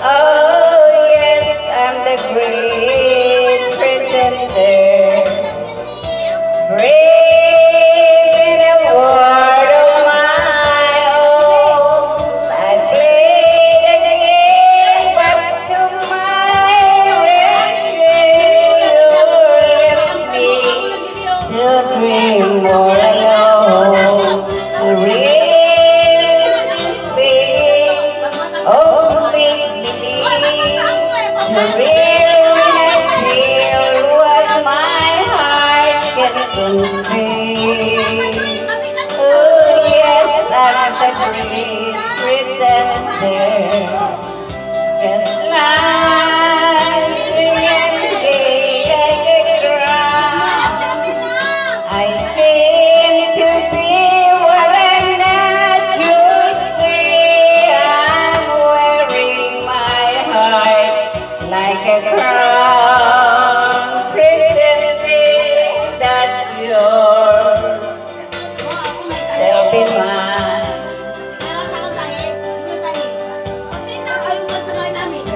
Oh, Oh yes, I'm a pretender, just like.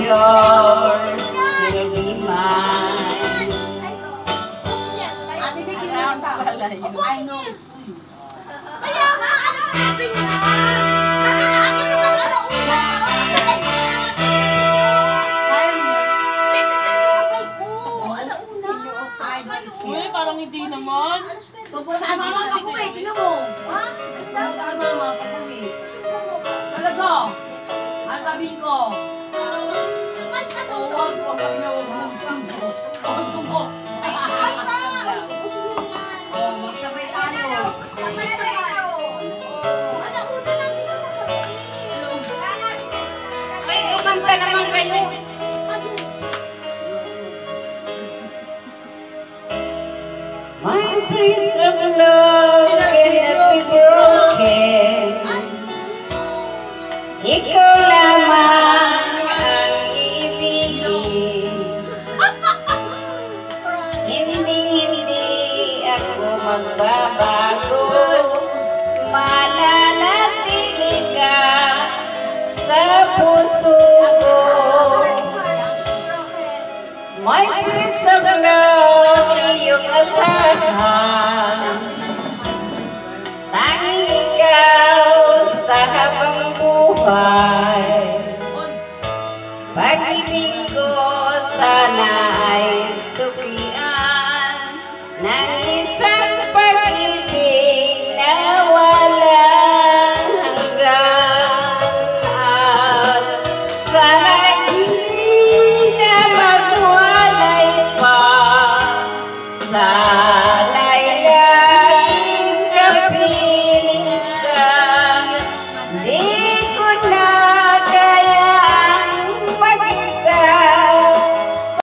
yours will be mine I know. Kaya nga, ano sabi niya? Kami na ako naman alauna. Sabay ko na ang sino-sino. Sente-sente sabay ko. Alauna. Uy, parang hindi naman. Pupunta ka mama pag uwi, tingnan mo. Ha? Pupunta ka mama pag uwi. Talaga. Ang sabihin ko. My prince of love ako magbabago. Mananatili sa puso ko. My prince of love, iyong asahan. Tanging ikaw sa habang buhay